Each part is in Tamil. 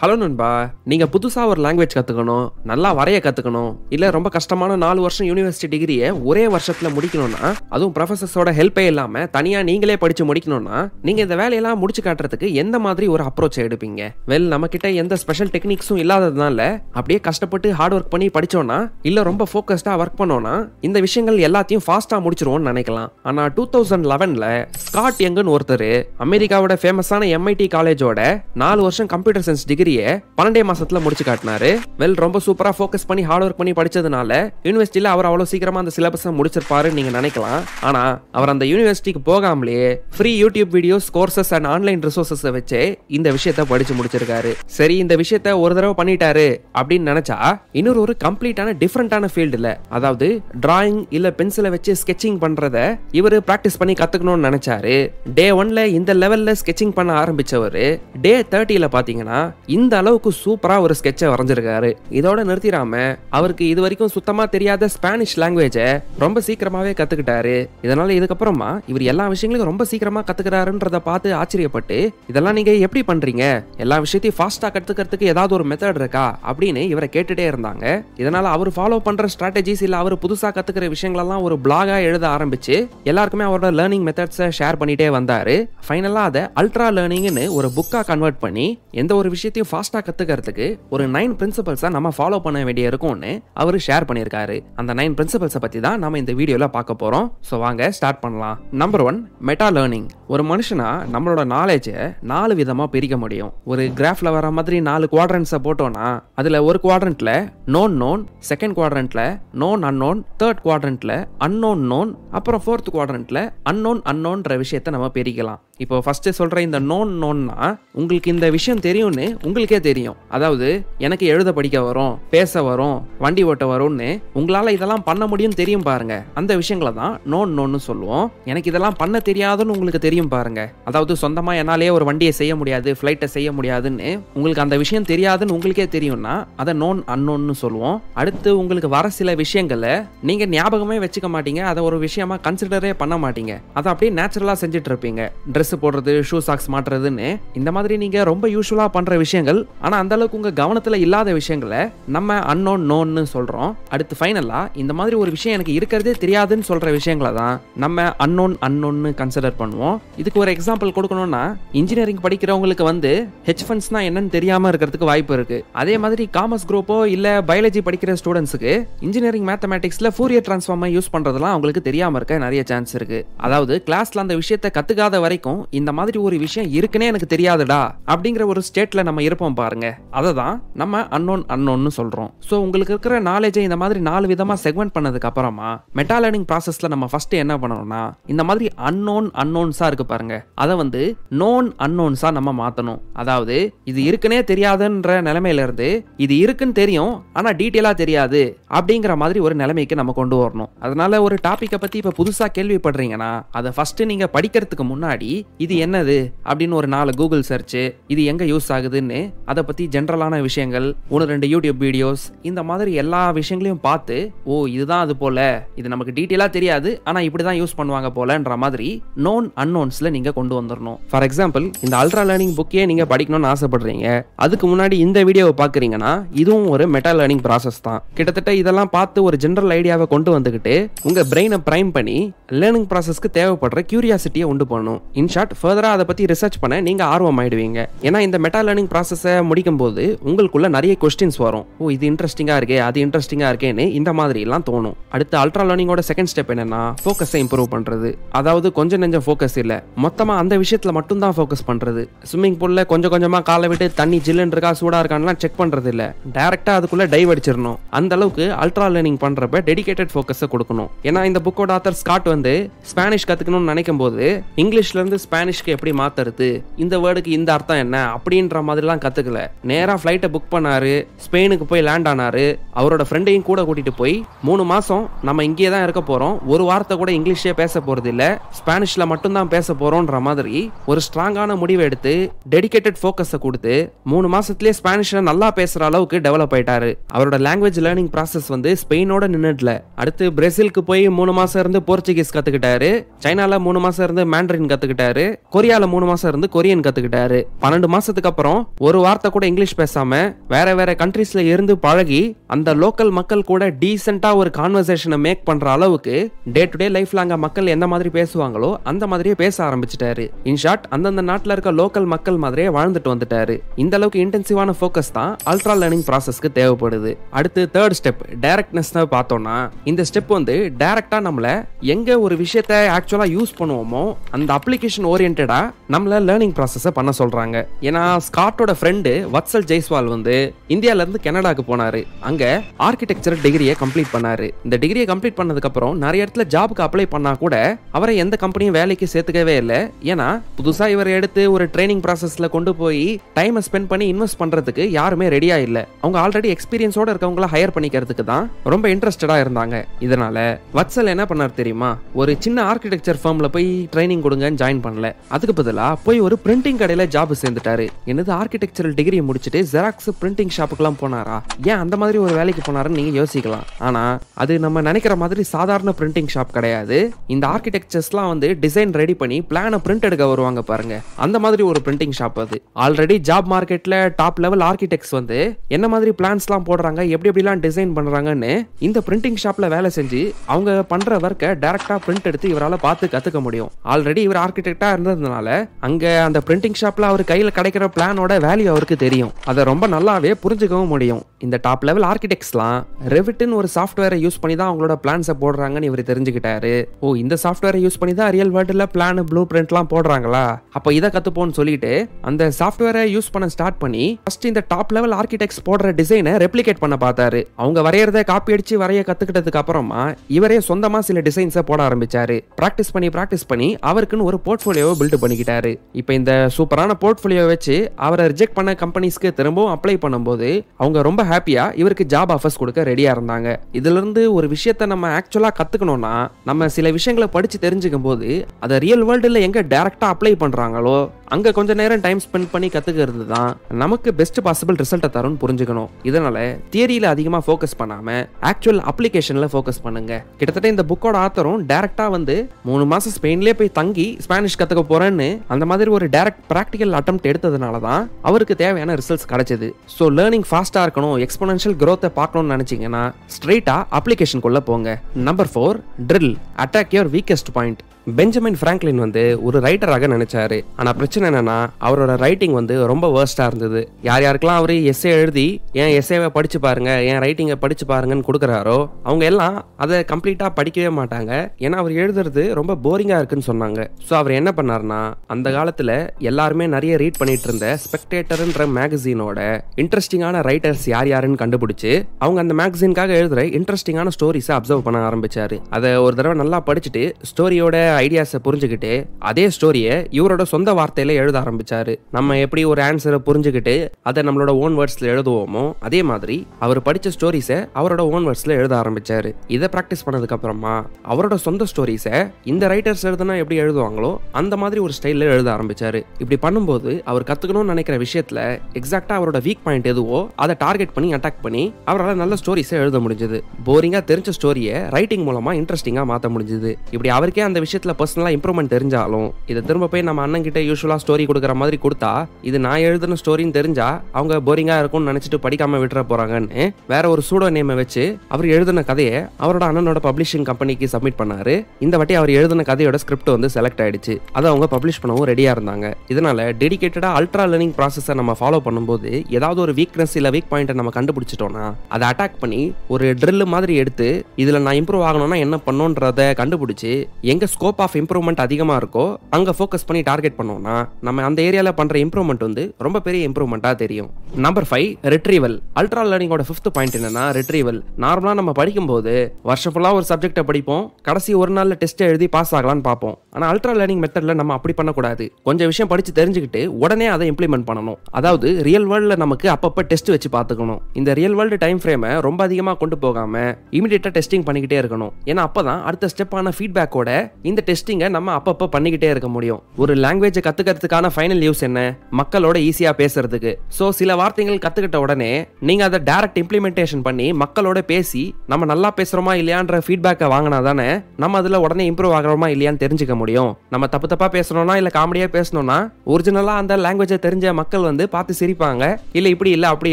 ஹலோ நண்பா. நீங்கள் புதுசாக ஒரு லாங்குவேஜ் கற்றுக்கணும் நல்லா வரைய கற்றுக்கணும் இல்லை ரொம்ப கஷ்டமான நாலு வருஷம் யூனிவர்சிட்டி டிகிரியை ஒரே வருஷத்தில் முடிக்கணும்னா அதுவும் ப்ரொஃபஸர்ஸோட ஹெல்ப்பே இல்லாமல் தனியாக நீங்களே படித்து முடிக்கணும்னா நீங்கள் இந்த வேலையெல்லாம் முடிச்சு காட்டுறதுக்கு எந்த மாதிரி ஒரு அப்ரோச் எடுப்பீங்க? வெல் நம்மக்கிட்ட எந்த ஸ்பெஷல் டெக்னிக்ஸும் இல்லாததுனால அப்படியே கஷ்டப்பட்டு ஹார்ட் ஒர்க் பண்ணி படிச்சோம்னா இல்லை ரொம்ப ஃபோக்கஸ்டாக ஒர்க் பண்ணோன்னா இந்த விஷயங்கள் எல்லாத்தையும் ஃபாஸ்ட்டாக முடிச்சிருவோம்னு நினைக்கலாம். ஆனால் டூ தௌசண்ட் லெவனில் ஸ்காட் யங்குன்னு ஒருத்தர் அமெரிக்காவோட ஃபேமஸான எம்ஐடி காலேஜோட நாலு வருஷம் கம்ப்யூட்டர் சயின்ஸ் டிகிரி டிகிரியை பன்னெண்டே மாசத்துல முடிச்சு காட்டினாரு. வெல் ரொம்ப சூப்பரா ஃபோக்கஸ் பண்ணி ஹார்ட் ஒர்க் பண்ணி படிச்சதுனால யூனிவர்சிட்டியில அவர் அவ்வளவு சீக்கிரமா அந்த சிலபஸ் முடிச்சிருப்பாருன்னு நீங்க நினைக்கலாம். ஆனா அவர் அந்த யூனிவர்சிட்டிக்கு போகாமலே free YouTube videos courses and online resources வச்சு இந்த விஷயத்த படிச்சு முடிச்சிருக்காரு. சரி இந்த விஷயத்த ஒரு தடவை பண்ணிட்டாரு அப்படின்னு நினைச்சா இன்னொரு ஒரு கம்ப்ளீட்டான டிஃப்ரெண்டான ஃபீல்டுல அதாவது டிராயிங் இல்ல பென்சிலை வச்சு ஸ்கெச்சிங் பண்றத இவர் பிராக்டிஸ் பண்ணி கத்துக்கணும்னு நினைச்சாரு. டே ஒன்ல இந்த லெவல்ல ஸ்கெச்சிங் பண்ண ஆரம்பிச்சவர் டே தேர்ட்டில பாத்தீங்கன்னா இந்த அளவுக்கு சூப்பராக ஒரு ஸ்கெட்சை வரைஞ்சிருக்காரு. இதோட நிறுத்திடாம அவருக்கு இது வரைக்கும் சுத்தமா தெரியாத ஸ்பானிஷ் லாங்குவேஜை ரொம்ப சீக்கிரமாவே கத்துக்கிட்டாரு. இதனால இதுக்கப்புறமா இவர் எல்லா விஷயங்களையும் ரொம்ப சீக்கிரமா கத்துக்கிறாருன்றத பார்த்து ஆச்சரியப்பட்டு இதெல்லாம் நீங்க எப்படி பண்றீங்க? எல்லா விஷயத்தையும் ஃபாஸ்டா கத்துக்கிறதுக்கு ஏதாவது ஒரு மெத்தட் இருக்கா? அப்படின்னு இவரை கேட்டுட்டே இருந்தாங்க. இதனால அவர் ஃபாலோ பண்ற ஸ்ட்ராட்டஜிஸ் இல்ல அவர் புதுசா கத்துக்கிற விஷயங்களெல்லாம் ஒரு பிளாகா எழுத ஆரம்பிச்சு எல்லாருக்குமே அவரோட லேர்னிங் மெத்தட்ஸை ஷேர் பண்ணிட்டே வந்தாரு. ஃபைனலா அதை அல்ட்ரா லேர்னிங்னு ஒரு புக்கா கன்வெர்ட் பண்ணி எந்த ஒரு விஷயத்தையும் ஃபாஸ்ட்டாக கற்றுக்கிறதுக்கு ஒரு நைன் பிரின்சிபல்ஸை நம்ம ஃபாலோ பண்ண வேண்டிய இருக்கும்னு அவர் ஷேர் பண்ணியிருக்காரு. அந்த நைன் பிரின்சிபல்ஸை பற்றி தான் நம்ம இந்த வீடியோவில் பார்க்க போகிறோம் ஸோ வாங்க ஸ்டார்ட் பண்ணலாம். நம்பர் ஒன் மெட்டா லேர்னிங் ஒரு மனுஷனா நம்மளோட நாலேஜை நாலு விதமாக பிரிக்க முடியும். ஒரு கிராஃபில் வர மாதிரி நாலு குவாட்ரண்ட்ஸை போட்டோன்னா அதில் ஒரு குவாட்ரண்ட்டில் நோன் நோன் செகண்ட் குவாட்ரண்ட்டில் நோன் அன்னோன் தேர்ட் குவாட்ரண்ட்டில் அன்னோன் நோன் அப்புறம் ஃபோர்த் குவாட்ரண்ட்டில் அன்னோன் அன்னோன்ற விஷயத்தை நம்ம பிரிக்கலாம். இப்போ ஃபஸ்ட்டு சொல்கிற இந்த நோன் நோன்னா உங்களுக்கு இந்த விஷயம் தெரியும்னு உங்களுக்கே தெரியும். அதாவது எனக்கு எழுத படிக்க வரும் பேச வரும் வண்டி ஓட்ட வரும்னு உங்களால் இதெல்லாம் பண்ண முடியும் தெரியும் பாருங்க. அந்த விஷயங்களை தான் நோன் நோன்னு சொல்லுவோம். எனக்கு இதெல்லாம் பண்ண தெரியாதுன்னு உங்களுக்கு தெரியும் பாருங்க. அதாவது சொந்தமாக என்னாலே ஒரு வண்டியை செய்ய முடியாது ஃப்ளைட்டை செய்ய முடியாதுன்னு உங்களுக்கு அந்த விஷயம் தெரியாதுன்னு உங்களுக்கே தெரியும்னா அதை நோன் அன்னோன்னு சொல்லுவோம். அடுத்து உங்களுக்கு வர சில விஷயங்களை நீங்கள் ஞாபகமே வச்சுக்க மாட்டீங்க. அதை ஒரு விஷயமா கன்சிடரே பண்ண மாட்டீங்க. அதை அப்படியே நேச்சுரலாக செஞ்சுட்டு இருப்பீங்க. ட்ரெஸ் போடுறது ஷூ சாக்ஸ் மாட்டுறதுன்னு இந்த மாதிரி நீங்க ரொம்ப யூஸ்வலா பண்ற விஷயங்கள். ஆனா அந்த அளவுக்கு உங்க கவனத்துல இல்லாத விஷயங்களை நம்ம அன்னோன் நோன்னு சொல்றோம். அடுத்து ஃபைனலா இந்த மாதிரி ஒரு விஷயம் எனக்கு இருக்கிறதே தெரியாதுன்னு சொல்ற விஷயங்களை தான் நம்ம அன்னோன் அன்னோன்னு கன்சிடர் பண்ணுவோம். இதுக்கு ஒரு எக்ஸாம்பிள் கொடுக்கணும்னா இன்ஜினியரிங் படிக்கிறவங்களுக்கு வந்து ஹெச் ஃபண்ட்ஸ்னா என்னன்னு தெரியாம இருக்கிறதுக்கு வாய்ப்பு இருக்கு. அதே மாதிரி காமர்ஸ் குரூப்போ இல்ல பயாலஜி படிக்கிற ஸ்டூடெண்ட்ஸுக்கு இன்ஜினியரிங் மேத்தமேட்டிக்ஸ்ல ஃபூரியர் டிரான்ஸ்ஃபார்மை யூஸ் பண்ணுறதுலாம் அவங்களுக்கு தெரியாம இருக்க நிறைய சான்ஸ் இருக்கு. அதாவது கிளாஸ்ல அந்த விஷயத்தை கத்துக்காத வரைக்கும் இந்த மாதிரி ஒரு விஷயம் இருக்குன்னே எனக்கு தெரியாதுடா அப்படிங்கிற ஒரு ஸ்டேட்ல நம்ம இருப்போம் பாருங்க. அதை தான் நம்ம அன்னோன் அன்னோன்னு சொல்றோம். ஸோ உங்களுக்கு இருக்கிற நாலேஜை இந்த மாதிரி நாலு விதமா செக்மெண்ட் பண்ணதுக்கு அப்புறமா மெட்டா லேர்னிங் ப்ராசஸ்ல நம்ம ஃபர்ஸ்ட் என்ன பண்ணணும்னா இந்த மாதிரி அன்னோன் அன்னோன்ஸா இருக்கு பாருங்க. அதை வந்து நோன் அன்னோன்ஸா நம்ம மாத்தணும். அதாவது இது இருக்குன்னே தெரியாதுன்ற நிலைமையில இருந்து இது இருக்குன்னு தெரியும் ஆனா டீட்டெயிலா தெரியாது அப்படிங்கிற மாதிரி ஒரு நிலைமைக்கு நம்ம கொண்டு வரணும். அதனால ஒரு டாபிக்கை பத்தி இப்ப புதுசா கேள்விப்படுறீங்கன்னா அதை ஃபர்ஸ்ட் நீங்க படிக்கிறதுக்கு முன்னாடி இது என்னது அப்படின்னு ஒரு நாலு கூகுள் சர்ச் இது எங்க யூஸ் ஆகுதுன்னு அதை பத்தி ஜென்ரலான விஷயங்கள் ஒன்று ரெண்டு யூடியூப் வீடியோஸ் இந்த மாதிரி எல்லா விஷயங்களையும் பார்த்து ஓ இதுதான் அது போல. இது நமக்கு டீட்டெயிலாக தெரியாது ஆனா இப்படிதான் யூஸ் பண்ணுவாங்க போலன்ற மாதிரி நோன் அன்னோன்ஸில் நீங்கள் கொண்டு வந்துடணும் ஃபார் எக்ஸாம்பிள் இந்த அல்ட்ரா லேர்னிங் புக்கே நீங்கள் படிக்கணும்னு ஆசைப்படுறீங்க. அதுக்கு முன்னாடி இந்த வீடியோவை பார்க்குறீங்கன்னா இதுவும் ஒரு மெட்டா லேர்னிங் ப்ராசஸ் தான். கிட்டத்தட்ட இதெல்லாம் பார்த்து ஒரு ஜென்ரல் ஐடியாவை கொண்டு வந்துக்கிட்டு உங்கள் பிரெயினை ப்ரைம் பண்ணி லேர்னிங் ப்ராசஸ்க்கு தேவைப்படுற கியூரியாசிட்டியை உண்டு பண்ணும் இன் ஷார்ட் ஃபர்தராக அதை பற்றி ரிசர்ச் பண்ண நீங்கள் ஆர்வம் ஆயிடுவீங்க ஏன்னா இந்த மெட்டா லேர்னிங் ப்ராசஸை முடிக்கும் போது உங்களுக்குள்ள நிறைய கொஸ்டின்ஸ் வரும். ஓ இது இன்ட்ரெஸ்டிங்காக இருக்கே அது இன்ட்ரெஸ்டிங்காக இருக்கேன்னு இந்த மாதிரி எல்லாம் தோணும். அடுத்து அல்ட்ரா லேர்னிங்கோட செகண்ட் ஸ்டெப் என்னன்னா ஃபோக்கஸை இம்ப்ரூவ் பண்ணுறது அதாவது கொஞ்சம் நெஞ்சம் ஃபோக்கஸ் இல்லை. மொத்தமாக அந்த விஷயத்தில் மட்டும்தான் ஃபோக்கஸ் பண்ணுறது ஸ்விம்மிங் பூலில் கொஞ்சம் கொஞ்சமாக காலை விட்டு தண்ணி ஜில்லுன்னு இருக்கா சூடாக இருக்கான்லாம் செக் பண்ணுறது இல்லை. டேரெக்டாக அதுக்குள்ளே டைவ் அடிச்சிடணும். அந்த அளவுக்கு அல்ட்ரா லேர்னிங் பண்ணுறப்ப டெடிகேட்டட் ஃபோக்கஸை கொடுக்கணும். ஏன்னா இந்த புக்கோட ஆத்தர் ஸ்காட் வந்து ஸ்பானிஷ் கற்றுக்கணும்னு நினைக்கும் போது இங்கிலீஷ்லேருந்து ஸ்பானிஷ்க்கு எப்படி மாத்துறது? இந்த வேர்டுக்கு இந்த அர்த்தம் என்ன? அப்படின்ற மாதிரிலாம் கத்துக்கல. நேரா ஃபிளைட்டை புக் பண்ணாரு ஸ்பெயினுக்கு போய் லேண்ட் ஆனாரு. அவரோட ஃப்ரெண்டையும் கூட கூட்டிட்டு போய் மூணு மாசம் நம்ம இங்கேயே தான் இருக்க போறோம். ஒரு வார்த்தை கூட இங்கிலீஷே பேச போறது இல்ல. ஸ்பானிஷ்ல மட்டும்தான் பேச போறோம்ன்ற மாதிரி ஒரு ஸ்ட்ராங்கான முடிவை எடுத்து டெடிகேட்டட் ஃபோக்கஸை கொடுத்து மூணு மாசத்துலயே ஸ்பானிஷ்ல நல்லா பேசுற அளவுக்கு டெவலப் ஆயிட்டாரு. அவரோட லாங்குவேஜ் லேர்னிங் ப்ராசஸ் வந்து ஸ்பெயினோட நின்றுடல அடுத்து பிரேசிலுக்கு போய் மூணு மாசம் இருந்து போர்ச்சுகீஸ் கத்துக்கிட்டாரு. சைனால மூணு மாசம் இருந்து மேண்டரின் கத்துக்கிட்டாரு. கத்துக்கிட்டாரு. கொரியால மூணு மாசம் இருந்து கொரியன் கத்துக்கிட்டாரு. பன்னெண்டு மாசத்துக்கு அப்புறம் ஒரு வார்த்தை கூட இங்கிலீஷ் பேசாம வேற வேற கண்ட்ரீஸ்ல இருந்து பழகி அந்த லோக்கல் மக்கள் கூட டீசெண்டா ஒரு கான்வர்சேஷனை மேக் பண்ற அளவுக்கு டே டு டே லைஃப்ல அங்க மக்கள் எந்த மாதிரி பேசுவாங்களோ அந்த மாதிரியே பேச ஆரம்பிச்சிட்டாரு. இன்ஷார்ட் அந்தந்த நாட்டுல இருக்க லோக்கல் மக்கள் மாதிரியே வாழ்ந்துட்டு வந்துட்டாரு. இந்த அளவுக்கு இன்டென்சிவான ஃபோக்கஸ் தான் அல்ட்ரா லேர்னிங் ப்ராசஸ்க்கு தேவைப்படுது. அடுத்து தேர்ட் ஸ்டெப் டைரக்ட்னஸ் பார்த்தோம்னா இந்த ஸ்டெப் வந்து டைரக்டா நம்மள எங்க ஒரு விஷயத்த ஆக்சுவலா யூஸ் பண்ணுவோமோ அந்த அப்ளிகேஷன் ஓரியன்டா நம்மள லேர்னிங் ப்ராசஸை பண்ண சொல்றாங்க. ஏன்னா ஸ்காட்டோட ஃப்ரெண்டு வத்சல் ஜெய்ஸ்வால் வந்து இந்தியால இருந்து கனடாக்கு போனாரு. அங்க ஆர்கிடெக்சர் டிகிரியை கம்ப்ளீட் பண்ணாரு. இந்த டிகிரியை கம்ப்ளீட் பண்ணதுக்கு அப்புறம் நிறைய இடத்துல ஜாபுக்கு அப்ளை பண்ணா கூட அவரை எந்த கம்பெனியும் வேலைக்கு சேர்த்துக்கவே இல்லை. ஏன்னா புதுசா இவரை எடுத்து ஒரு ட்ரைனிங் ப்ராசஸ்ல கொண்டு போய் டைமை ஸ்பெண்ட் பண்ணி இன்வெஸ்ட் பண்றதுக்கு யாருமே ரெடியா இல்ல. அவங்க ஆல்ரெடி எக்ஸ்பீரியன்ஸோட இருக்கவங்கள ஹையர் பண்ணிக்கிறதுக்கு தான் ரொம்ப இன்ட்ரெஸ்டடா இருந்தாங்க. இதனால வத்சல் என்ன பண்ணார் தெரியுமா? ஒரு சின்ன ஆர்கிடெக்சர் ஃபார்ம்ல போய் ட்ரைனிங் கொடுங்கன்னு ஜாயின் பண்ணல. அதுக்கு பதிலா போய் ஒரு பிரிண்டிங் கடையில ஜாப் சேர்ந்துட்டாரு. என்னது ஆர்கிடெக்சரல் டிகிரி முடிச்சுட்டு ஜெராக்ஸ் பிரிண்டிங் ஷாப்புக்குலாம் போனாரா? ஏன் அந்த மாதிரி ஒரு வேலைக்கு போனாருன்னு நீங்க யோசிக்கலாம். ஆனா அது நம்ம நினைக்கிற மாதிரி சாதாரண பிரிண்டிங் ஷாப் கிடையாது. இந்த ஆர்கிடெக்சர்ஸ்லாம் வந்து டிசைன் ரெடி பண்ணி பிளானை பிரிண்ட் எடுக்க வருவாங்க பாருங்க. அந்த மாதிரி ஒரு பிரிண்டிங் ஷாப் அது. ஆல்ரெடி ஜாப் மார்க்கெட்ல டாப் லெவல் ஆர்கிடெக்ட்ஸ் வந்து என்ன மாதிரி பிளான்ஸ்லாம் போடுறாங்க எப்படி எப்படிலாம் டிசைன் பண்றாங்கன்னு இந்த பிரிண்டிங் ஷாப்ல வேலை செஞ்சு அவங்க பண்ற ஒர்க்கை டைரக்டா பிரிண்ட் எடுத்து இவரால பார்த்து கத்துக்க முடியும். ஆல்ரெடி இவர் ஆர்கிடெக்ட் இருந்ததுனால அங்கே அந்த பிரிண்டிங் ஷாப்பில் அவர் கையில் கிடைக்கிற பிளானோட வேல்யூ அவருக்கு தெரியும். அதை ரொம்ப நல்லாவே புரிஞ்சுக்கவும் முடியும். இந்த டாப் லெவல் ஆர்கிடெக்ட்ஸ்லாம் ரெவிட்னு ஒரு சாஃப்ட்வேரை யூஸ் பண்ணி தான் அவங்களோட பிளான்ஸை போடுறாங்கன்னு இவர் தெரிஞ்சுக்கிட்டாரு. ஓ இந்த சாஃப்ட்வேரை யூஸ் பண்ணி தான் ரியல் வேர்ல்டில் பிளான் ப்ளூ பிரிண்ட்லாம் போடுறாங்களா? அப்போ இதை கற்றுப்போன்னு சொல்லிட்டு அந்த சாஃப்ட்வேரை யூஸ் பண்ண ஸ்டார்ட் பண்ணி ஃபர்ஸ்ட் இந்த டாப் லெவல் ஆர்கிடெக்ட்ஸ் போடுற டிசைனை ரெப்ளிகேட் பண்ண பார்த்தாரு. அவங்க வரையறத காப்பி அடிச்சு வரைய கற்றுக்கிட்டதுக்கு அப்புறமா இவரே சொந்தமாக சில டிசைன்ஸை போட ஆரம்பிச்சாரு. ப்ராக்டிஸ் பண்ணி ப்ராக்டிஸ் பண்ணி அவருக்குன்னு ஒரு போர்ட்ஃபோலியோவை பில்ட் பண்ணிக்கிட்டாரு. இப்போ இந்த சூப்பரான போர்ட்ஃபோலியோ வச்சு அவரை ரிஜெக்ட் பண்ண கம்பெனிஸ்க்கு திரும்பவும் அப்ளை பண்ணும்போது அவங்க ரொம்ப ஹாப்பியா இவருக்கு ஜாப் ஆஃபர்ஸ் கொடுக்க ரெடியா இருந்தாங்க. இதுல இருந்து ஒரு விஷயத்த நம்ம ஆக்சுவலா கத்துக்கணும்னா நம்ம சில விஷயங்களை படிச்சு தெரிஞ்சுக்கும் போது அதை ரியல் வேர்ல்டுல எங்க டைரக்டா அப்ளை பண்றாங்களோ அங்கே கொஞ்ச நேரம் டைம் ஸ்பெண்ட் பண்ணி கற்றுக்கிறது தான் நமக்கு பெஸ்ட் பாசிபிள் ரிசல்ட்டை தரும்னு புரிஞ்சுக்கணும். இதனால் தியரியில் அதிகமாக ஃபோக்கஸ் பண்ணாமல் ஆக்சுவல் அப்ளிகேஷனில் ஃபோக்கஸ் பண்ணுங்க. கிட்டத்தட்ட இந்த புக்கோட ஆத்தரும் டைரக்டா வந்து மூணு மாதம் ஸ்பெயின்லேயே போய் தங்கி ஸ்பானிஷ் கற்றுக்க போகிறேன்னு அந்த மாதிரி ஒரு டேரக்ட் ப்ராக்டிக்கல் அட்டம் எடுத்ததுனால தான் அவருக்கு தேவையான ரிசல்ட்ஸ் கிடைச்சது. ஸோ லேர்னிங் ஃபாஸ்ட்டாக இருக்கணும் எக்ஸ்பனன்ஷியல் க்ரோத்தை பார்க்கணும்னு நினச்சிங்கன்னா ஸ்ட்ரெயிட்டாக அப்ளிகேஷனுக்குள்ளே போங்க. Number four drill attack your weakest point Benjamin Franklin வந்து ஒரு ரைட்டராக நினைச்சாரு. பிரச்சனை பிரச்சனை என்னன்னா அவரோட ரைட்டிங் வந்து ரொம்ப வேர்ஸ்டா இருந்தது. யார் யாருக்கெல்லாம் அவர் எஸ்ஏ எழுதி என் எஸ்ஏவை படிச்சு பாருங்க என் ரைட்டிங்கை படிச்சு பாருங்கன்னு கொடுக்குறாரோ அவங்க எல்லாம் அதை கம்ப்ளீட்டா படிக்கவே மாட்டாங்க. ஏன்னா அவர் எழுதுறது ரொம்ப போரிங்கா இருக்குன்னு சொன்னாங்க. ஸோ அவர் என்ன பண்ணாருன்னா அந்த காலத்துல எல்லாருமே நிறைய ரீட் பண்ணிட்டு இருந்த ஸ்பெக்டேட்டர்ன்ற மேகசீனோட இன்ட்ரெஸ்டிங்கான ரைட்டர்ஸ் யார் யாருன்னு கண்டுபிடிச்சு அவங்க அந்த மேகசின்காக எழுதுற இன்ட்ரெஸ்டிங்கான ஸ்டோரிஸை அப்சர்வ் பண்ண ஆரம்பிச்சாரு. அதை ஒரு தடவை நல்லா படிச்சுட்டு ஸ்டோரியோட ஐடியாஸை புரிஞ்சுக்கிட்டு அதே ஸ்டோரியை இவரோட சொந்த வார்த்தையில் எழுத ஆரம்பித்தார் நம்ம எப்படி ஒரு ஆன்சரை புரிஞ்சுக்கிட்டு அதை நம்மளோட ஓன் வேர்ட்ஸில் எழுதுவோமோ அதே மாதிரி அவர் படிச்ச ஸ்டோரிஸை அவரோட ஓன் வேர்ட்ஸ்ல எழுத ஆரம்பித்தார் இதை ப்ராக்டிஸ் பண்ணதுக்கு அப்புறமா அவரோட சொந்த ஸ்டோரிஸை இந்த ரைட்டர்ஸ் எழுதுனா எப்படி எழுதுவாங்களோ அந்த மாதிரி ஒரு ஸ்டைலில் எழுத ஆரம்பிச்சாரு. இப்படி பண்ணும்போது அவர் கத்துக்கணும்னு நினைக்கிற விஷயத்துல எக்ஸாக்டா அவரோட வீக் பாயிண்ட் எதுவோ அதை டார்கெட் பண்ணி அட்டாக் பண்ணி அவரால் நல்ல ஸ்டோரிஸை எழுத முடிஞ்சது. போரிங்கா தெரிஞ்ச ஸ்டோரியை ரைட்டிங் மூலமா இன்ட்ரெஸ்டிங்கா மாத்த முடிஞ்சது. இப்படி அவருக்கே அந்த விஷயத்தில் பர்சனலாக இம்ப்ரூவ்மெண்ட் தெரிஞ்சாலும் இதை திரும்ப போய் நம்ம அண்ணன் கிட்ட யூஸ்வலா ஸ்டோரி கொடுக்குற மாதிரி கொடுத்தா இது நான் எழுதின ஸ்டோரின்னு தெரிஞ்சா அவங்க போரிங்காக இருக்கும்னு நினச்சிட்டு படிக்காமல் விட்டுற போகிறாங்கன்னு வேற ஒரு சூடோ நேமை வச்சு அவர் எழுதின கதையை அவரோட அண்ணனோட பப்ளிஷிங் கம்பெனிக்கு சப்மிட் பண்ணாரு. இந்த வாட்டி அவர் எழுதின கதையோட ஸ்கிரிப்ட் வந்து செலக்ட் ஆயிடுச்சு. அதை அவங்க பப்ளிஷ் பண்ணவும் ரெடியாக இருந்தாங்க. இதனால டெடிக்கேட்டடாக அல்ட்ரா லேர்னிங் ப்ராசஸை நம்ம ஃபாலோ பண்ணும்போது ஏதாவது ஒரு வீக்னஸ் இல்லை வீக் பாயிண்ட்டை நம்ம கண்டுபிடிச்சிட்டோம்னா அதை அட்டாக் பண்ணி ஒரு ட்ரில் மாதிரி எடுத்து இதில் நான் இம்ப்ரூவ் ஆகணும்னா என்ன பண்ணுன்றத கண்டுபிடிச்சு எங்கே ஸ்கோப் ஆஃப் இம்ப்ரூவ்மெண்ட் அதிகமாக இருக்கோ அங்கே ஃபோக்கஸ் பண்ணி டார்கெட் பண்ணோம்னா நம்ம அந்த ஏரியாவில் பண்ணுற இம்ப்ரூவ்மெண்ட் வந்து ரொம்ப பெரிய இம்ப்ரூவ்மெண்ட்டாக தெரியும். நம்பர் ஃபைவ் ரிட்ரீவல் அல்ட்ரா லேர்னிங்கோட ஃபிஃப்த் பாயிண்ட் என்னன்னா ரிட்ரீவல் நார்மலாக நம்ம படிக்கும்போது வருஷம் ஃபுல்லாக ஒரு சப்ஜெக்ட்டை படிப்போம். கடைசி ஒரு நாளில் டெஸ்ட் எழுதி பாஸ் ஆகலாம்னு பார்ப்போம். ஆனால் அல்ட்ரா லேர்னிங் மெத்தடில் நம்ம அப்படி பண்ணக்கூடாது. கொஞ்சம் விஷயம் படித்து தெரிஞ்சுக்கிட்டு உடனே அதை இம்ப்ளிமெண்ட் பண்ணணும். அதாவது ரியல் வேர்ல்டில் நமக்கு அப்பப்போ டெஸ்ட் வச்சு பார்த்துக்கணும். இந்த ரியல் வேர்ல்டு டைம் ஃப்ரேமை ரொம்ப அதிகமாக கொண்டு போகாமல் இமீடியட்டாக டெஸ்டிங் பண்ணிக்கிட்டே இருக்கணும். ஏன்னா அப்பதான் அடுத்த ஸ்டெப்பான ஃபீட்பேக்கோட இந்த டெஸ்டிங்கை நம்ம அப்பப்போ பண்ணிக்கிட்டே இருக்க முடியும். ஒரு லாங்குவேஜை கத்துக்கிறதுக்கான ஃபைனல் யூஸ் என்ன? மக்களோட ஈஸியா பேசுறதுக்கு. சோ சில வார்த்தைகள் கத்துக்கிட்ட உடனே நீங்க அதை டைரக்ட் இம்ப்ளிமெண்டேஷன் பண்ணி மக்களோட பேசி நம்ம நல்லா பேசுறோமா இல்லையான்ற ஃபீட்பேக்கை வாங்கினா தானே நம்ம அதுல உடனே இம்ப்ரூவ் ஆகிறோமா இல்லையான்னு தெரிஞ்சுக்க முடியும். நம்ம தப்பு தப்பா பேசணும்னா இல்ல காமெடியா பேசணும்னா ஒரிஜினலா அந்த லாங்குவேஜை தெரிஞ்ச மக்கள் வந்து பார்த்து சிரிப்பாங்க. இல்ல இப்படி இல்ல அப்படி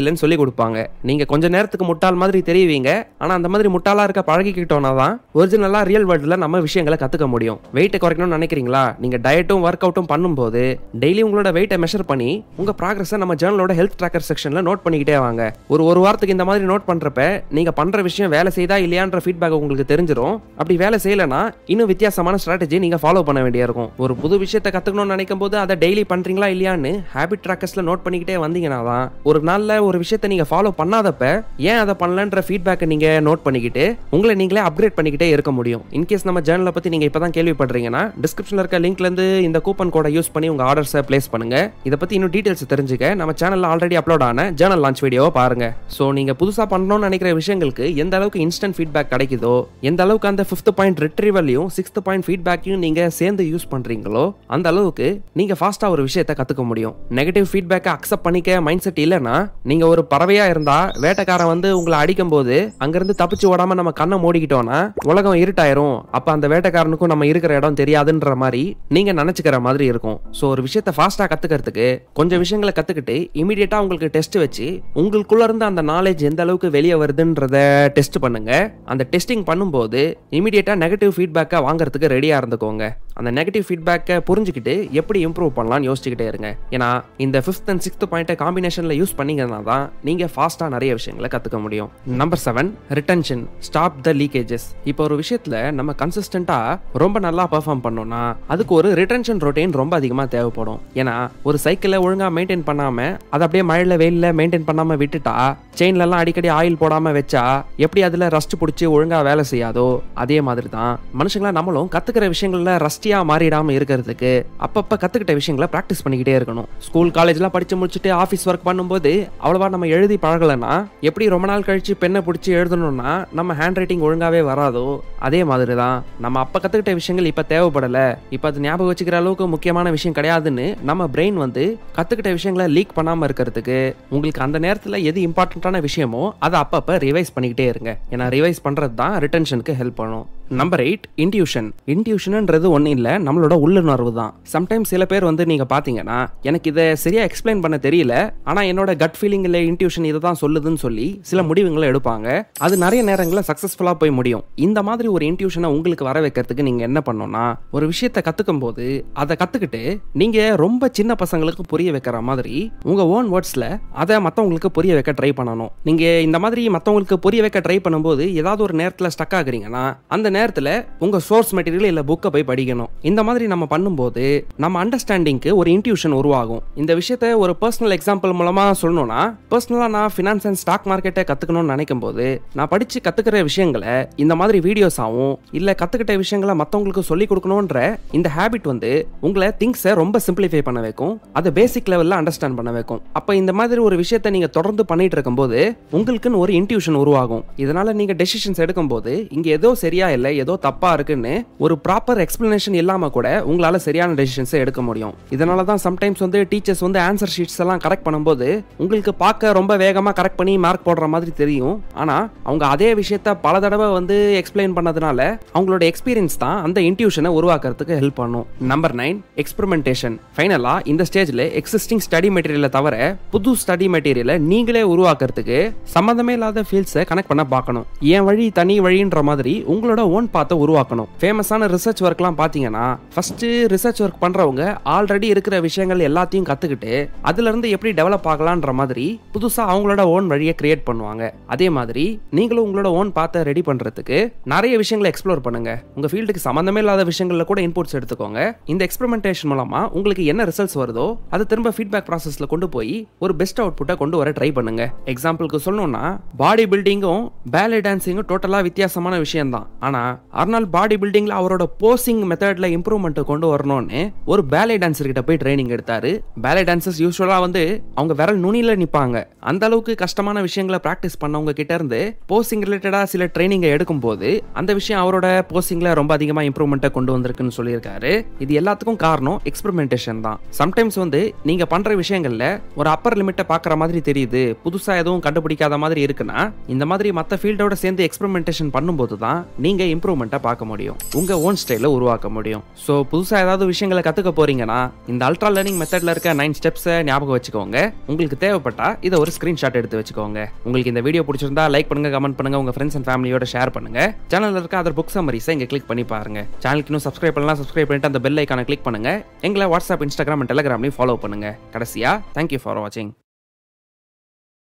இல்லைன்னு சொல்லி கொடுப்பாங்க. நீங்க கொஞ்ச நேரத்துக்கு முட்டாள் மாதிரி தெரியுவீங்க. ஆனா அந்த மாதிரி முட்டாளா இருக்க பழகிக்கிட்டோம்னா தான் ஒரிஜினலா ரியல் வேர்ல்டுல நம்ம விஷயங்களை கத்துக்க முடியும். வெயிட்டை குறைக்கணும்னு நினைக்கிறீங்களா? நீங்க டயட்டும் ஒர்க் அவுட்டும் பண்ணும்போது டெய்லி உங்களோட வெயிட்டை மெஷர் பண்ணி உங்க ப்ராக்ரஸை நம்ம ஜேர்னலோட ஹெல்த் ட்ராக்கர் செக்ஷனில் நோட் பண்ணிக்கிட்டே வாங்க. ஒரு ஒரு வாரத்துக்கு இந்த மாதிரி நோட் பண்றப்ப நீங்க பண்ற விஷயம் வேலை செய்தா இல்லையான்ற ஃபீட்பேக் உங்களுக்கு தெரிஞ்சிடும் அப்படி வேலை செய்யலைன்னா இன்னும் வித்தியாசமான ஸ்ட்ராட்டஜி நீங்கள் ஃபாலோ பண்ண வேண்டியா இருக்கும். ஒரு புது விஷயத்தை கற்றுக்கணும்னு நினைக்கும் போது அதை டெய்லி பண்ணுறீங்களா இல்லையான்னு ஹேபிட் ட்ராக்கர்ஸில் நோட் பண்ணிக்கிட்டே வந்தீங்கன்னா தான் ஒரு நாளில் ஒரு விஷயத்தை நீங்க ஃபாலோ பண்ணாதப்ப ஏன் அதை பண்ணலன்ற ஃபீட்பேக்கை நீங்க நோட் பண்ணிக்கிட்டு உங்களை நீங்களே அப்கிரேட் பண்ணிக்கிட்டே இருக்க முடியும். இன்கேஸ் நம்ம ஜேர்னலை பத்தி நீங்க இப்பதான் கேள்விப்படுறீங்கன்னா டிஸ்கிரிப்ஷனில் இருக்க லிங்க்ல இருந்து இந்த கூப்பன் கோடை யூஸ் பண்ணி உங்கள் ஆர்டர்ஸை பிளேஸ் பண்ணுங்க. இதை பற்றி இன்னும் டீட்டெயில்ஸ் தெரிஞ்சுக்க நம்ம சேனலில் ஆல்ரெடி அப்லோட் ஆன ஜேர்னல் லான்ச் வீடியோவை பாருங்கள் ஸோ நீங்கள் புதுசாக பண்ணணும்னு நினைக்கிற விஷயங்களுக்கு எந்த அளவுக்கு இன்ஸ்டன்ட் ஃபீட்பேக் கிடைக்குதோ எந்த அளவுக்கு அந்த ஃபிஃப்த் பாயிண்ட் ரிட்ரீவலையும் சிக்ஸ்த் பாயிண்ட் ஃபீட்பேக்கையும் நீங்கள் சேர்ந்து யூஸ் பண்ணுறீங்களோ அந்த அளவுக்கு நீங்கள் ஃபாஸ்ட்டாக ஒரு விஷயத்தை கற்றுக்க முடியும். நெகட்டிவ் ஃபீட்பேக்கை அக்செப்ட் பண்ணிக்க மைண்ட் செட் இல்லைன்னா நீங்கள் ஒரு பறவையாக இருந்தால் வேட்டைக்காரன் வந்து உங்களை அடிக்கும் போது அங்கேருந்து தப்பிச்சு ஓடாமல் நம்ம கண்ணை மூடிக்கிட்டோம்னா உலகம் இருட்டாயிரும். அப்போ அந்த வேட்டைக்காரனுக்கும் நம்ம இருக்கிற இடம் தெரியாதுன்ற மாதிரி நீங்கள் நினச்சிக்கிற மாதிரி இருக்கும். ஸோ ஒரு விஷயத்த ஃபாஸ்ட்டாக கற்றுக்கிறதுக்கு கொஞ்சம் விஷயங்களை கற்றுக்கிட்டு இமீடியட்டாக உங்களுக்கு டெஸ்ட் வச்சு உங்களுக்குள்ள இருந்து அந்த நாலேஜ் எந்த அளவுக்கு வெளியே வருதுன்றத டெஸ்ட் பண்ணுங்க. அந்த டெஸ்டிங் பண்ணும்போது இமீடியட்டாக நெகட்டிவ் ஃபீட்பேக்கை வாங்குறதுக்கு ரெடியாக இருந்துக்கோங்க. அந்த நெகட்டிவ் ஃபீட்பேக்கை புரிஞ்சுக்கிட்டு எப்படி இம்ப்ரூவ் பண்ணலாம்னு யோசிச்சுக்கிட்டே இருங்க. ஏன்னா இந்த ஃபிஃப்த் அண்ட் சிக்ஸ்த் பாயிண்ட்டை காம்பினேஷனில் யூஸ் பண்ணிங்கன்னா தான் நீங்கள் ஃபாஸ்ட்டாக நிறைய விஷயங்களை கற்றுக்க முடியும். Number seven retention stop the leakages இப்போ ஒரு விஷயத்தில் நம்ம கன்சிஸ்டண்ட்டாக ரொம்ப நல்லா பெர்ஃபார்ம் பண்ணோம்னா அதுக்கு ஒரு ரிட்டன்ஷன் ரொட்டீன் ரொம்ப அதிகமாக தேவைப்படும். ஏன்னா ஒரு சைக்கிளை ஒழுங்காக மெயின்டைன் பண்ணாமல் அதை அப்படியே மழையில் வெயிலில் மெயின்டைன் பண்ணாமல் விட்டுட்டா செயின்லலாம் அடிக்கடி ஆயில் போடாமல் வச்சா எப்படி அதில் ரஸ்ட் பிடிச்சி ஒழுங்காக வேலை செய்யாதோ அதே மாதிரி தான் மனுஷங்களா நம்மளும் கற்றுக்கிற விஷயங்களில் ரஸ்ட் ரஸ்டியா மாறிடாமல் இருக்கிறதுக்கு அப்பப்போ கற்றுக்கிட்ட விஷயங்களை ப்ராக்டிஸ் பண்ணிக்கிட்டே இருக்கணும். ஸ்கூல் காலேஜ்லாம் படித்து முடிச்சுட்டு ஆஃபீஸ் ஒர்க் பண்ணும்போது அவ்வளோவா நம்ம எழுதி பழகலைன்னா எப்படி ரொம்ப நாள் கழித்து பெண்ணை பிடிச்சி எழுதணும்னா நம்ம ஹேண்ட் ரைட்டிங் ஒழுங்காகவே வராதோ? அதே மாதிரி தான் நம்ம அப்போ கற்றுக்கிட்ட விஷயங்கள் இப்போ தேவைப்படலை. இப்போ அது ஞாபகம் வச்சுக்கிற அளவுக்கு முக்கியமான விஷயம் கிடையாதுன்னு நம்ம பிரெயின் வந்து கற்றுக்கிட்ட விஷயங்களை லீக் பண்ணாமல் இருக்கிறதுக்கு உங்களுக்கு அந்த நேரத்தில் எது இம்பார்ட்டண்ட்டான விஷயமோ அதை அப்பப்போ ரிவைஸ் பண்ணிக்கிட்டே இருங்க. ஏன்னா ரிவைஸ் பண்ணுறது தான் ரிட்டன்ஷனுக்கு ஹெல்ப் பண்ணும். நம்பர் எயிட் இன்டியூஷன் இன்டியூஷன்ன்றது ஒன்றும் இல்லை நம்மளோட உள்ளுணர்வு தான். சம்டைம்ஸ் சில பேர் வந்து நீங்கள் பார்த்தீங்கன்னா எனக்கு இதை சரியாக எக்ஸ்பிளைன் பண்ண தெரியல ஆனால் என்னோட கட் ஃபீலிங் இல்லை இன்டியூஷன் இதை தான் சொல்லுதுன்னு சொல்லி சில முடிவுகளை எடுப்பாங்க. அது நிறைய நேரங்களில் சக்ஸஸ்ஃபுல்லாக போய் முடியும். இந்த மாதிரி ஒரு இன்டியூஷனை உங்களுக்கு வர வைக்கிறதுக்கு நீங்கள் என்ன பண்ணணும்னா ஒரு விஷயத்தை கற்றுக்கும் போது அதை கற்றுக்கிட்டு நீங்கள் ரொம்ப சின்ன பசங்களுக்கு புரிய வைக்கிற மாதிரி உங்கள் ஓன் வேர்ட்ஸில் அதை மற்றவங்களுக்கு புரிய வைக்க ட்ரை பண்ணணும். நீங்கள் இந்த மாதிரி மற்றவங்களுக்கு புரிய வைக்க ட்ரை பண்ணும்போது ஏதாவது ஒரு நேரத்தில் ஸ்டக் ஆகுறீங்கன்னா அந்த நேரத்தில் உங்கள் சோர்ஸ் மெட்டீரியல் இல்லை புக்கை போய் படிக்கணும். இந்த மாதிரி நம்ம பண்ணும்போது நம்ம அண்டர்ஸ்டாண்டிங்க்கு ஒரு இன்ட்யூஷன் உருவாகும். இந்த விஷயத்த ஒரு பர்சனல் எக்ஸாம்பிள் மூலமாக சொல்லணும்னா பர்சனலாக நான் ஃபினான்ஸ் அண்ட் ஸ்டாக் மார்க்கெட்டை கற்றுக்கணும்னு நினைக்கும் போது நான் படித்து கற்றுக்கிற விஷயங்களை இந்த மாதிரி வீடியோஸாகவும் இல்லை கற்றுக்கிட்ட விஷயங்களை மற்றவங்களுக்கு சொல்லிக் கொடுக்கணுன்ற இந்த ஹேபிட் வந்து உங்களை திங்ஸை ரொம்ப சிம்பிளிஃபை பண்ண வைக்கும். அதை பேசிக் லெவலில் அண்டர்ஸ்டாண்ட் பண்ண வைக்கும். அப்போ இந்த மாதிரி ஒரு விஷயத்தை நீங்கள் தொடர்ந்து பண்ணிட்டு இருக்கும்போது உங்களுக்குன்னு ஒரு இன்ட்யூஷன் உருவாகும். இதனால நீங்கள் டெசிஷன்ஸ் எடுக்கும்போது இங்கே ஏதோ சரியா இல்லை ஏதோ தப்பா இருக்குன்னு ஒரு ப்ராப்பர் எக்ஸ்பிளனேஷன் இல்லாம கூட உங்களால சரியான டெசிஷன்ஸை எடுக்க முடியும். இதனால தான் சம்டைம்ஸ் வந்து டீச்சர்ஸ் வந்து ஆன்சர் ஷீட்ஸ் எல்லாம் கரெக்ட் பண்ணும்போது உங்களுக்கு பார்க்க ரொம்ப வேகமாக கரெக்ட் பண்ணி மார்க் போடுற மாதிரி தெரியும். ஆனால் அவங்க அதே விஷயத்த பல தடவை வந்து எக்ஸ்பிளைன் பண்ணதுனால அவங்களோட எக்ஸ்பீரியன்ஸ் தான் அந்த இன்ட்யூஷனை உருவாக்குறதுக்கு ஹெல்ப் பண்ணும். நம்பர் நைன் எக்ஸ்பெரிமெண்டேஷன் ஃபைனலாக இந்த ஸ்டேஜ்ல எக்ஸிஸ்டிங் ஸ்டடி மெட்டீரியலை தவிர புது ஸ்டடி மெட்டீரியலை நீங்களே உருவாக்குறதுக்கு சம்மந்தமே இல்லாத ஃபீல்ட்ஸை கனெக்ட் பண்ண பார்க்கணும். என் வழி தனி வழின்ற மாதிரி உங்களோட ஓன் பாத்தை உருவாக்கணும். ஃபேமஸான ரிசர்ச் ஒர்க்லாம் பார்த்தீங்கன்னா ஃபர்ஸ்ட் ரிசர்ச் ஒர்க் பண்றவங்க ஆல்ரெடி இருக்கிற விஷயங்கள் எல்லாத்தையும் கத்துக்கிட்டு அதுல இருந்து எப்படி டெவலப் ஆகலான்ற மாதிரி புதுசா அவங்களோட ஓன் வழியை கிரியேட் பண்ணுவாங்க. அதே மாதிரி நீங்களும் உங்களோட ஓன் பாத்தை ரெடி பண்றதுக்கு நிறைய விஷயங்களை எக்ஸ்ப்ளோர் பண்ணுங்க. உங்க ஃபீல்டுக்கு சம்மந்தமே இல்லாத விஷயங்கள்ல கூட இன்புட்ஸ் எடுத்துக்கோங்க. இந்த எக்ஸ்பெரிமெண்டேஷன் மூலமா உங்களுக்கு என்ன ரிசல்ட்ஸ் வருதோ அதை திரும்ப ஃபீட்பேக் ப்ராசஸ்ல கொண்டு போய் ஒரு பெஸ்ட் அவுட்புட்டை கொண்டு வர ட்ரை பண்ணுங்க. எக்ஸாம்பிளுக்கு சொல்லணும்னா பாடி பில்டிங்கும் பேலே டான்சிங்கும் டோட்டலா வித்தியாசமான விஷயம் தான் ஆனா அர்னால் பாடி பில்டிங்ல அவரோட போசிங் மெத்தட்ல இம்ப்ரூவ்மெண்ட் கொண்டு வரணும்னு ஒரு பேலே டான்சர் கிட்ட போய் ட்ரைனிங் எடுத்தாரு. பேலே டான்சர்ஸ் யூஸ்வலா வந்து அவங்க விரல் நுனியில நிப்பாங்க. அந்த அளவுக்கு கஷ்டமான விஷயங்களை பிராக்டிஸ் பண்ணவங்க கிட்ட இருந்து போசிங் ரிலேட்டடா சில ட்ரைனிங்கை எடுக்கும் போது அந்த விஷயம் அவரோட போசிங்ல ரொம்ப அதிகமா இம்ப்ரூவ்மெண்ட்டை கொண்டு வந்திருக்குன்னு சொல்லியிருக்காரு. இது எல்லாத்துக்கும் காரணம் எக்ஸ்பெரிமெண்டேஷன் தான். சம்டைம்ஸ் வந்து நீங்க பண்ற விஷயங்கள்ல ஒரு அப்பர் லிமிட்டை பாக்குற மாதிரி தெரியுது. புதுசா எதுவும் கண்டுபிடிக்காத மாதிரி இருக்குன்னா இந்த மாதிரி மற்ற ஃபீல்டோட சேர்ந்து எக்ஸ்பெரிமெண்டேஷன் பண்ணும்போது தான் நீங்க இம்ப்ரூவ்மெண்ட்டாக பார்க்க முடியும். உங்கள் ஓன் ஸ்டைலில் உருவாக்க முடியும். ஸோ புதுசாக ஏதாவது விஷயங்களை கற்றுக்க போகிறீங்கன்னா இந்த அல்ட்ரா லேர்னிங் மெத்தடில் இருக்க நைன் ஸ்டெப்ஸை ஞாபகம் வச்சுக்கோங்க. உங்களுக்கு தேவைப்பட்டா இதை ஒரு ஸ்க்ரீன்ஷாட் எடுத்து வச்சுக்கோங்க. உங்களுக்கு இந்த வீடியோ பிடிச்சிருந்தா லைக் பண்ணுங்க கமெண்ட் பண்ணுங்க உங்கள் ஃப்ரெண்ட்ஸ் அண்ட் ஃபேமிலியோட ஷேர் பண்ணுங்க. சேனலில் இருக்க அதர் புக் சம்மரிஸை இங்கே கிளிக் பண்ணி பாருங்க. சேனலுக்கு இன்னும் சப்ஸ்கிரைப் பண்ணலாம் சப்ஸ்கிரைப் பண்ணிட்டு அந்த பெல் ஐக்கான கிளிக் பண்ணுங்க. எங்களை வாட்ஸ்அப் இன்ஸ்டாகிராம் அண்ட் டெலிகிராம்லையும் ஃபாலோ பண்ணுங்க. கடைசியா தேங்க்யூ ஃபார் வாட்சிங்